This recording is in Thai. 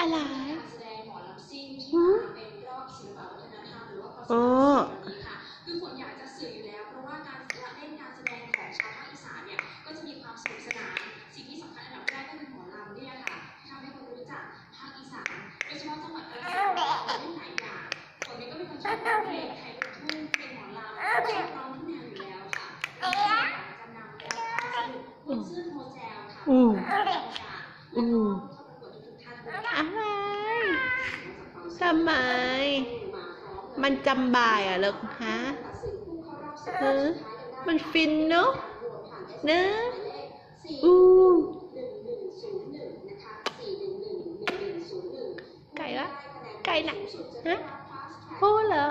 อะไรหืมอ๋อคือฝนอยากจะสื่ออยู่แล้ว เพราะว่าการเล่นการแสดงของชาวภาคอีสานเนี่ย ก็จะมีความสนุกสนาน สิ่งที่สำคัญอันดับแรกก็คือหมอลำเนี่ยค่ะที่ทำให้คนรู้จักภาคอีสานโดยเฉพาะจังหวัดกาฬสินธุ์เล่นหลายอย่างฝนเนี่ยก็เป็นคนชอบร้องเพลงไทยลูกทุ่งเพลงหมอ ลำชอบร้องทุกแนวอยู่แล้วค่ะจำนำแล้วคุณซื่อโมแจวค่ะอืมอือืมมอะไรทำไม มันจำบ่ายอะลูกฮะเออมันฟินเนอะเนอะอู้ไก่ละไก่น่ะฮะพูดเหรอ